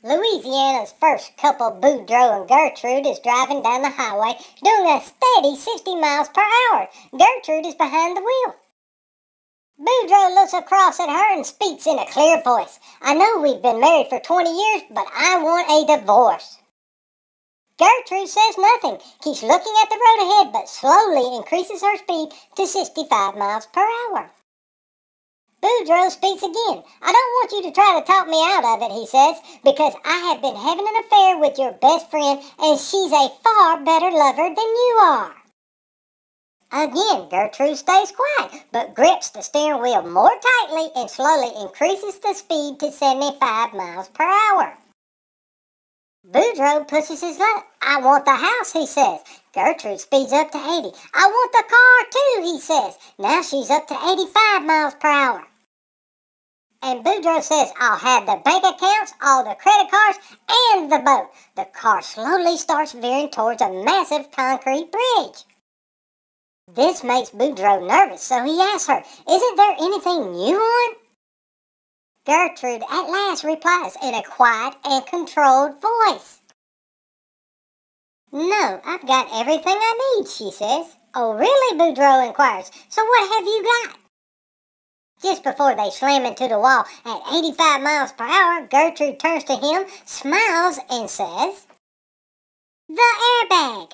Louisiana's first couple, Boudreaux and Gertrude, is driving down the highway doing a steady 60 miles per hour. Gertrude is behind the wheel. Boudreaux looks across at her and speaks in a clear voice. I know we've been married for 20 years, but I want a divorce. Gertrude says nothing, keeps looking at the road ahead, but slowly increases her speed to 65 miles per hour. Boudreaux speaks again. I don't want you to try to talk me out of it, he says, because I have been having an affair with your best friend, and she's a far better lover than you are. Again, Gertrude stays quiet, but grips the steering wheel more tightly and slowly increases the speed to 75 miles per hour. Boudreaux pushes his luck. I want the house, he says. Gertrude speeds up to 80. I want the car too, he says. Now she's up to 85 miles per hour. And Boudreaux says, I'll have the bank accounts, all the credit cards, and the boat. The car slowly starts veering towards a massive concrete bridge. This makes Boudreaux nervous, so he asks her, Isn't there anything you want? Gertrude at last replies in a quiet and controlled voice. No, I've got everything I need, she says. Oh, really? Boudreaux inquires. So what have you got? Just before they slam into the wall at 85 miles per hour, Gertrude turns to him, smiles, and says, The airbag.